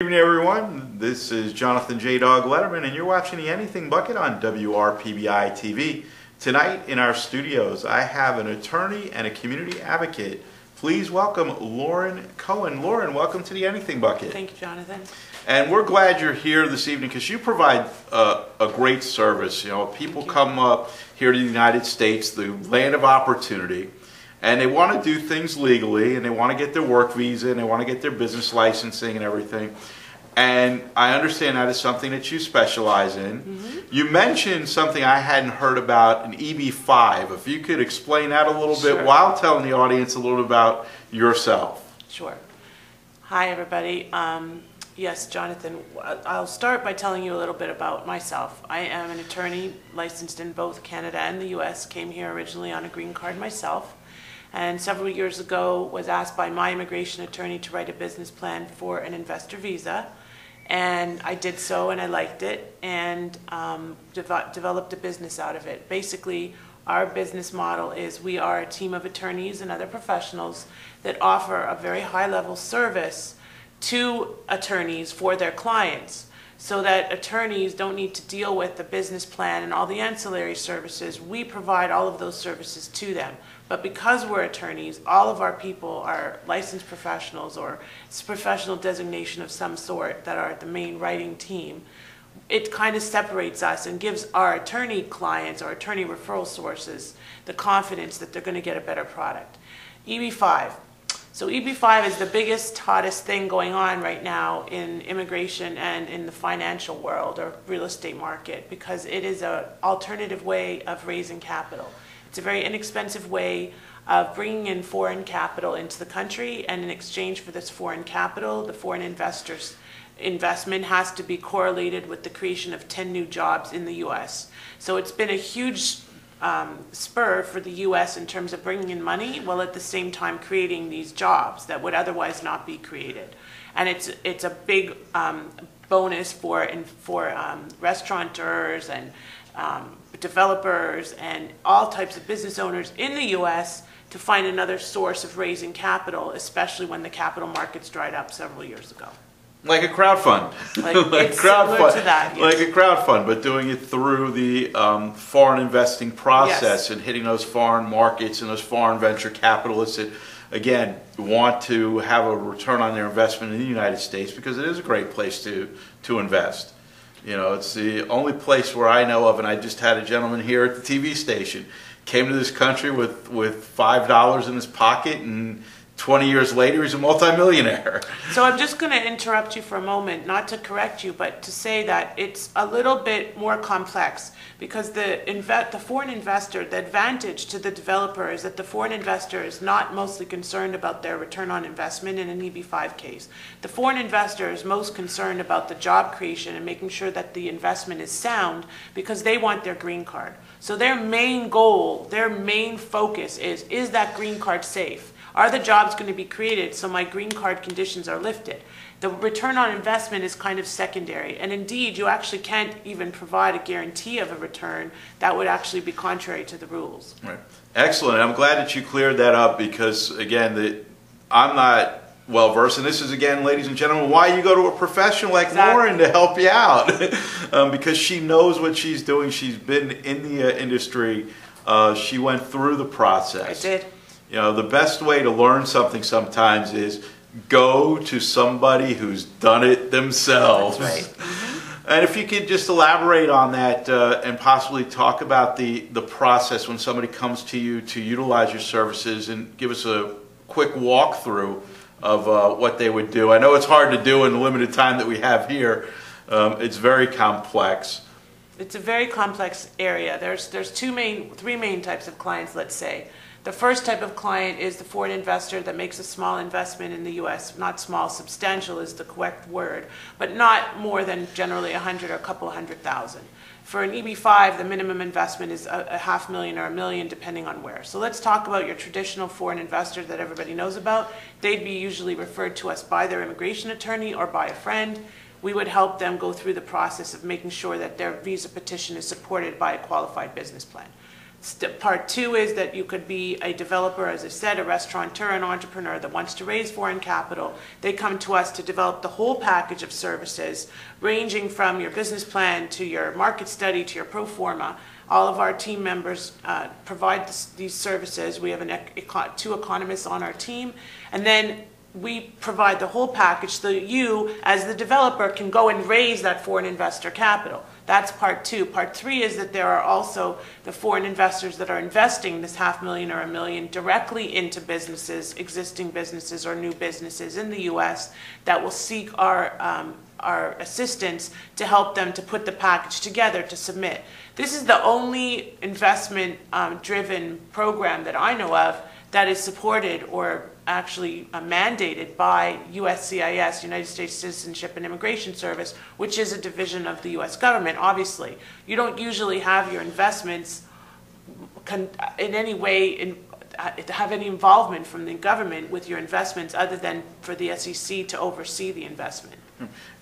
Good evening, everyone. This is Jonathan J. Dog Letterman, and you're watching the Anything Bucket on WRPBI TV. Tonight in our studios, I have an attorney and a community advocate. Please welcome Lauren Cohen. Lauren, welcome to the Anything Bucket. Thank you, Jonathan. And we're glad you're here this evening because you provide uh, a great service. You know, people you. come up here to the United States, the land of opportunity, and they want to do things legally, and they want to get their work visa, and they want to get their business licensing and everything. And I understand that is something that you specialize in. Mm-hmm. You mentioned something I hadn't heard about, an EB5. If you could explain that a little Sure. bit while telling the audience a little about yourself. Sure. Hi, everybody. Um, yes, Jonathan, I- I'll start by telling you a little bit about myself. I am an attorney licensed in both Canada and the U.S., came here originally on a green card myself, and several years ago was asked by my immigration attorney to write a business plan for an investor visa. And I did so, and I liked it, and um, devo- developed a business out of it. Basically, our business model is we are a team of attorneys and other professionals that offer a very high-level service to attorneys for their clients, so that attorneys don't need to deal with the business plan and all the ancillary services. We provide all of those services to them. But because we're attorneys, all of our people are licensed professionals or professional designation of some sort that are the main writing team. It kind of separates us and gives our attorney clients or attorney referral sources the confidence that they're going to get a better product. EB5. So EB5 is the biggest, hottest thing going on right now in immigration and in the financial world or real estate market because it is an alternative way of raising capital. It's a very inexpensive way of bringing in foreign capital into the country, and in exchange for this foreign capital, the foreign investors' investment has to be correlated with the creation of 10 new jobs in the U.S. So it's been a huge um, spur for the U.S. in terms of bringing in money, while at the same time creating these jobs that would otherwise not be created. And it's it's a big um, bonus for in, for um, restaurateurs and um, developers and all types of business owners in the U.S. to find another source of raising capital, especially when the capital markets dried up several years ago. Like a crowd fund. Like, to that, yes. Like a crowd fund, but doing it through the um, foreign investing process Yes. and hitting those foreign markets and those foreign venture capitalists that, again, want to have a return on their investment in the United States because it is a great place to, to invest. You know, it's the only place where I know of, and I just had a gentleman here at the TV station, came to this country with, with $5 in his pocket and 20 years later he's a multimillionaire. So I'm just going to interrupt you for a moment, not to correct you, but to say that it's a little bit more complex because the the foreign investor, the advantage to the developer is that the foreign investor is not mostly concerned about their return on investment in an EB5 case. The foreign investor is most concerned about the job creation and making sure that the investment is sound because they want their green card. So their main goal, their main focus is, is that green card safe? Are the jobs going to be created so my green card conditions are lifted? The return on investment is kind of secondary. And indeed, you actually can't even provide a guarantee of a return that would actually be contrary to the rules. Right. Excellent. I'm glad that you cleared that up because, again, the, I'm not well versed, and this is, again, ladies and gentlemen, why you go to a professional like Exactly. Lauren to help you out um, because she knows what she's doing. She's been in the uh, industry. Uh, she went through the process. I did. You know, the best way to learn something sometimes is go to somebody who's done it themselves. That's right. And if you could just elaborate on that uh, and possibly talk about the, the process when somebody comes to you to utilize your services and give us a quick walkthrough of uh, what they would do. I know it's hard to do in the limited time that we have here. Um, it's very complex. It's a very complex area. There's, there's two main, three main types of clients, let's say. The first type of client is the foreign investor that makes a small investment in the U.S. Not small, substantial is the correct word, but not more than generally a hundred or a couple hundred thousand. For an EB5, the minimum investment is a, a half million or a million, depending on where. So let's talk about your traditional foreign investor that everybody knows about. They'd be usually referred to us by their immigration attorney or by a friend. We would help them go through the process of making sure that their visa petition is supported by a qualified business plan. St- Part two is that you could be a developer, as I said, a restaurateur, an entrepreneur that wants to raise foreign capital. They come to us to develop the whole package of services, ranging from your business plan to your market study to your pro forma. All of our team members uh, provide this- these services. We have an, ec- two economists on our team. And then we provide the whole package so you, as the developer, can go and raise that foreign investor capital. That's part two. Part three is that there are also the foreign investors that are investing this half million or a million directly into businesses, existing businesses or new businesses in the U.S. that will seek our, um, our assistance to help them to put the package together to submit. This is the only investment-driven program that I know of that is supported or actually uh, mandated by USCIS, United States Citizenship and Immigration Service, which is a division of the US government, obviously. You don't usually have your investments in any way in, uh, have any involvement from the government with your investments other than for the SEC to oversee the investment.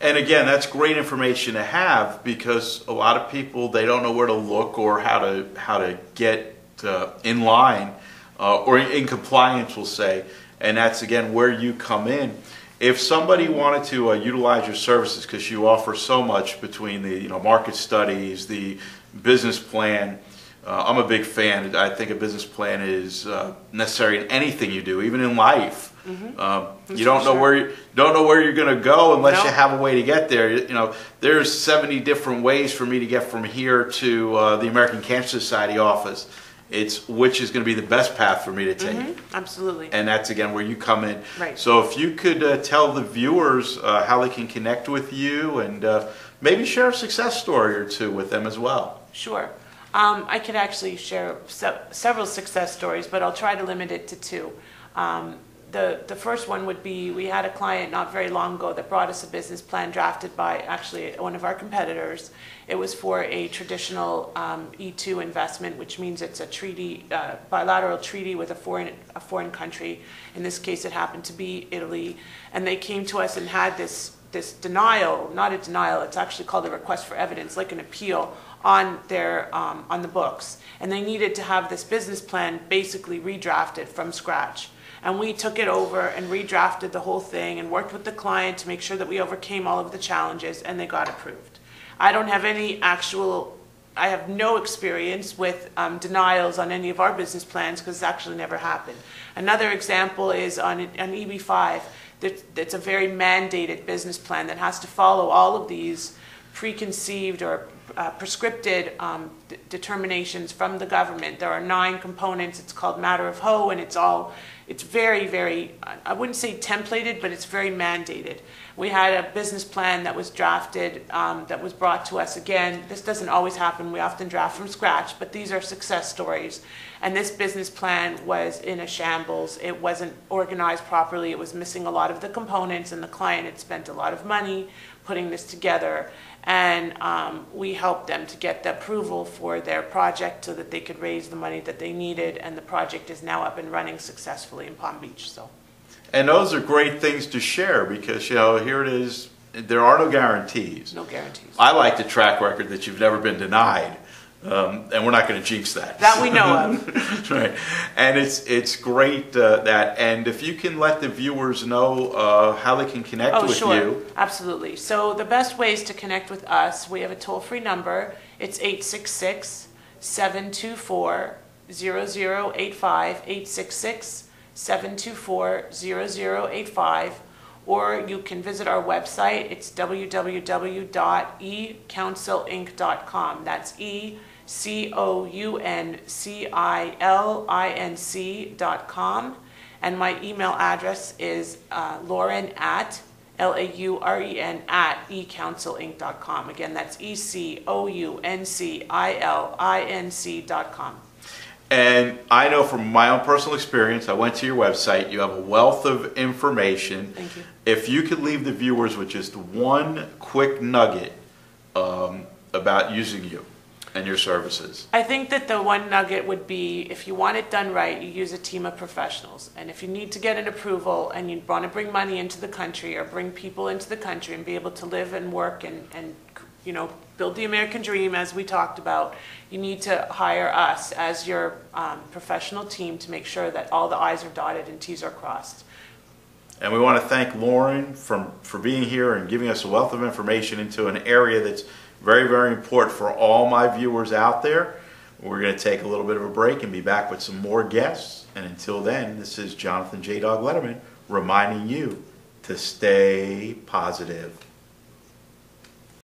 And again, that's great information to have because a lot of people they don't know where to look or how to how to get uh, in line uh, or in compliance, we'll say. And that's again where you come in. If somebody wanted to uh, utilize your services because you offer so much between the you know market studies, the business plan. Uh, I'm a big fan. I think a business plan is uh, necessary in anything you do, even in life. Um, you don't know sure. where you don't know where you're going to go unless you have a way to get there. You know, there's 70 different ways for me to get from here to uh, the American Cancer Society office. It's which is going to be the best path for me to take, Mhm, Absolutely. and that's again where you come in. Right. So if you could uh, tell the viewers uh, how they can connect with you, and uh, maybe share a success story or two with them as well. Sure. Um, I could actually share se- several success stories, but I'll try to limit it to two. Um, the, the first one would be we had a client not very long ago that brought us a business plan drafted by actually one of our competitors. It was for a traditional um, E2 investment, which means it's a treaty, uh, bilateral treaty with a foreign, a foreign country. In this case, it happened to be Italy. And they came to us and had this this denial, not a denial, it's actually called a request for evidence, like an appeal on their, um, on the books. And they needed to have this business plan basically redrafted from scratch. And we took it over and redrafted the whole thing and worked with the client to make sure that we overcame all of the challenges and they got approved. I don't have any actual, I have no experience with um, denials on any of our business plans because it's actually never happened. Another example is on, on EB5, that, that's a very mandated business plan that has to follow all of these preconceived or uh, prescripted um, determinations from the government. There are nine components. It's called Matter of Ho, and it's all, it's very, very, I- I wouldn't say templated, but it's very mandated. We had a business plan that was drafted, um, that was brought to us again. This doesn't always happen. We often draft from scratch, but these are success stories. And this business plan was in a shambles. It wasn't organized properly. It was missing a lot of the components, and the client had spent a lot of money putting this together. And um, we helped them to get the approval for their project so that they could raise the money that they needed. And the project is now up and running successfully in Palm Beach. So, And those are great things to share because you know here it is. There are no guarantees. no guarantees. I like the track record that you've never been denied, um, and we're not going to jinx that. That we know of. right, and it's it's great uh, that. And if you can let the viewers know uh, how they can connect Oh, with sure. you, Absolutely. So the best ways to connect with us, we have a toll-free number. It's 866-724-0085, 866-724-0085. Or you can visit our website. It's www.ecouncilinc.com. That's E C O U N C I L I N C dot com. And my email address is uh, lauren at, L-A-U-R-E-N, at ecouncilinc.com. Again, that's E E-C-O-U-N-C-I-L-I-N-C dot com. And I know from my own personal experience, I went to your website. You have a wealth of information. Thank you. If you could leave the viewers with just one quick nugget um, about using you and your services. I think that the one nugget would be, if you want it done right, you use a team of professionals. And if you need to get an approval and you want to bring money into the country or bring people into the country and be able to live and work and, and you know, build the American dream as we talked about, you need to hire us as your um, professional team to make sure that all the i's are dotted and t's are crossed. And we want to thank Lauren from, for being here and giving us a wealth of information into an area that's very, very important for all my viewers out there. We're going to take a little bit of a break and be back with some more guests. And until then, this is Jonathan J. Dog Letterman reminding you to stay positive.